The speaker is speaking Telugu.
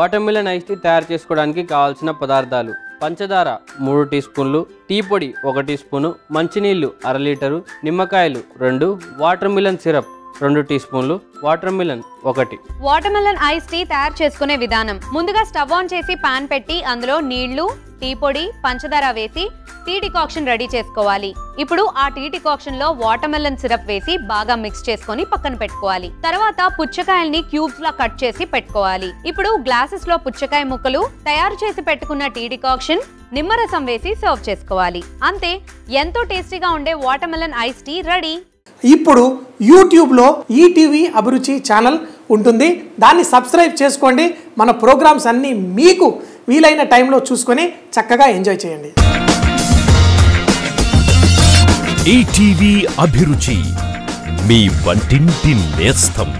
వాటర్ మిలన్ ఐస్ టీ తయారు చేసుకోవడానికి కావాల్సిన పదార్థాలు. పంచదార మూడు టీ స్పూన్లు టీ పొడి ఒక టీ స్పూను మంచినీళ్ళు అర లీటరు నిమ్మకాయలు రెండు వాటర్ మిలన్ సిరప్ రెండు టీ స్పూన్లు వాటర్ మిలన్ ఒకటి. వాటర్ మిలన్ ఐస్ టీ తయారు చేసుకునే విధానం. ముందుగా స్టవ్ ఆన్ చేసి పాన్ పెట్టి అందులో నీళ్ళు టీ పొడి పంచదార వేసి టీ డికాక్షన్ రెడీ చేసుకోవాలి. ఇప్పుడు ఆ టీ డికాక్షన్లో వాటర్ మెలన్ సిరప్ వేసి బాగా మిక్స్ చేసుకొని పక్కన పెట్టుకోవాలి. తర్వాత పుచ్చకాయల్ని క్యూబ్స్ లా కట్ చేసి పెట్టుకోవాలి. ఇప్పుడు గ్లాసెస్లో పుచ్చకాయ ముక్కలు తయారు చేసి పెట్టుకున్న టీ డికాక్షన్ నిమ్మరసం వేసి సర్వ్ చేసుకోవాలి. అంతే ఎంతో టేస్టీగా ఉండే watermelon ice tea ready. ఇప్పుడు యూట్యూబ్లో ఈటీవీ అభిరుచి ఛానల్ ఉంటుంది. దాన్ని సబ్స్క్రైబ్ చేసుకోండి. మన ప్రోగ్రామ్స్ అన్నీ మీకు వీలైన టైంలో చూసుకొని చక్కగా ఎంజాయ్ చేయండి. ఈటీవీ అభిరుచి మీ వంటింటి నేస్తం.